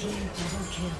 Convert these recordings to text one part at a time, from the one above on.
Team double kill.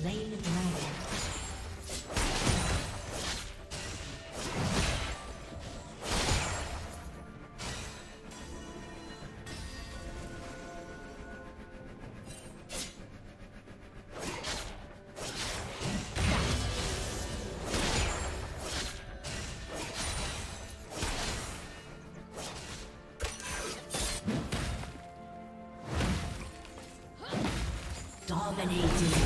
Slain the dragon. Dominating.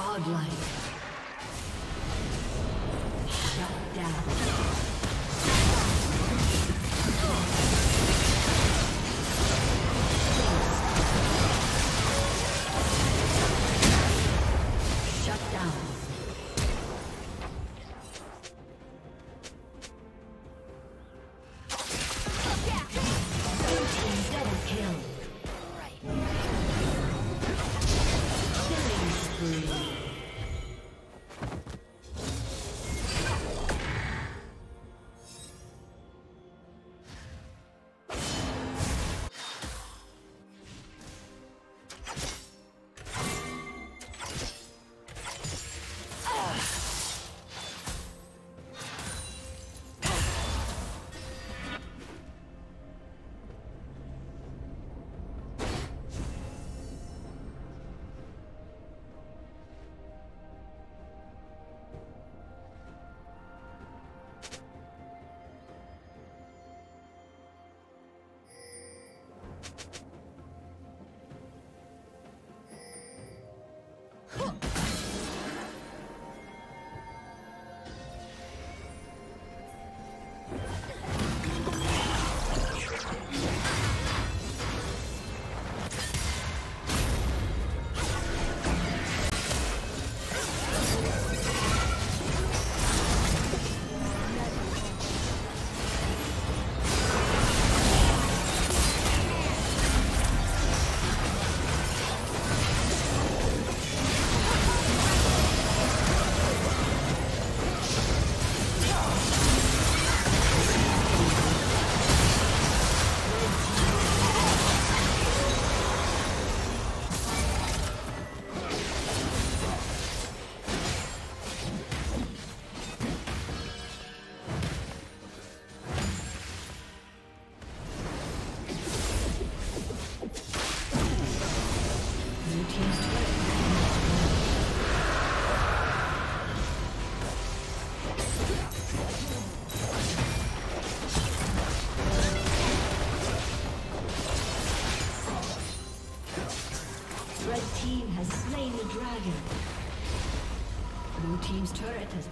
Godlike.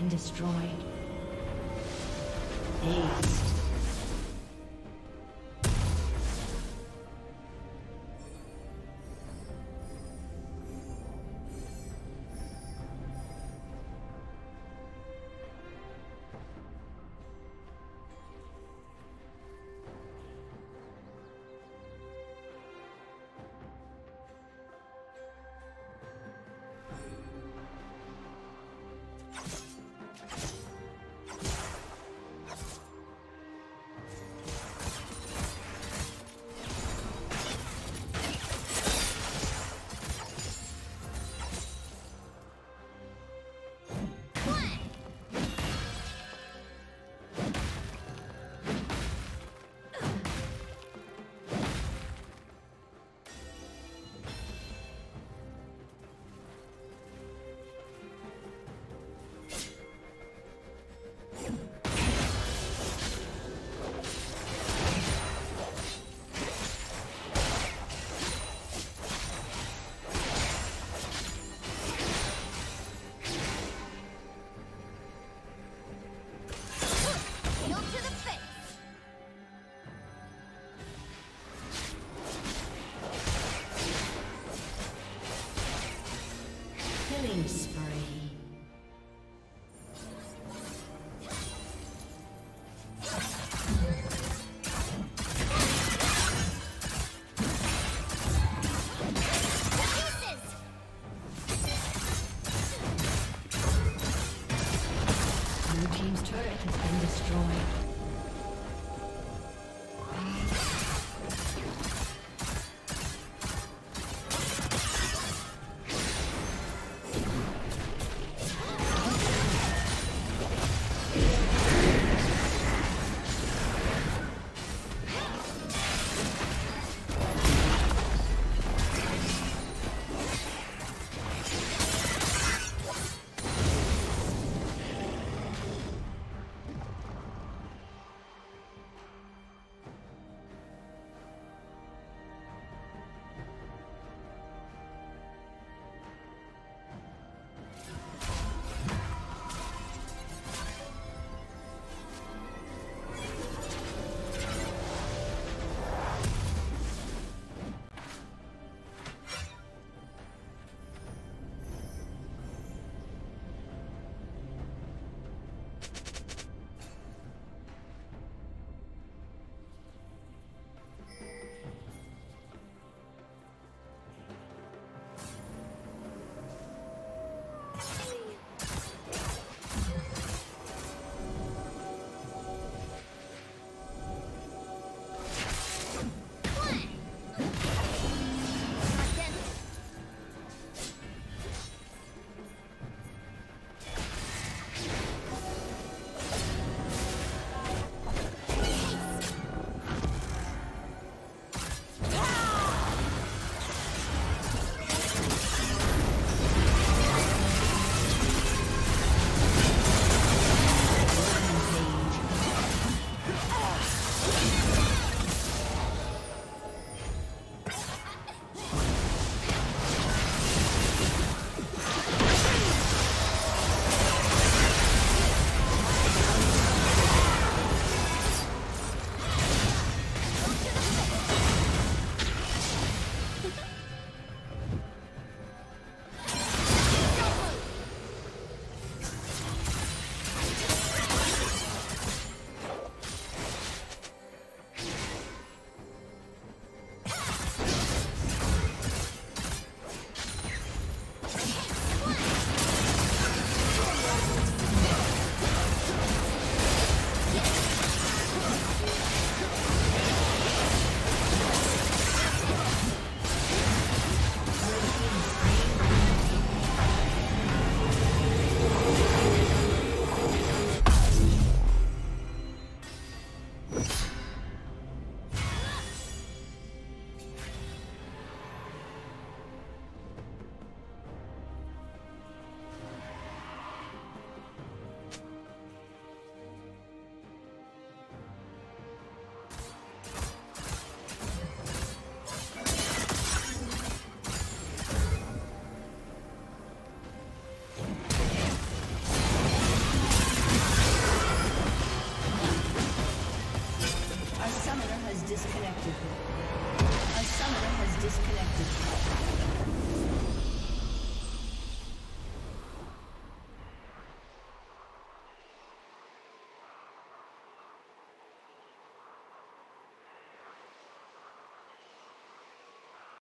Been destroyed. Ace.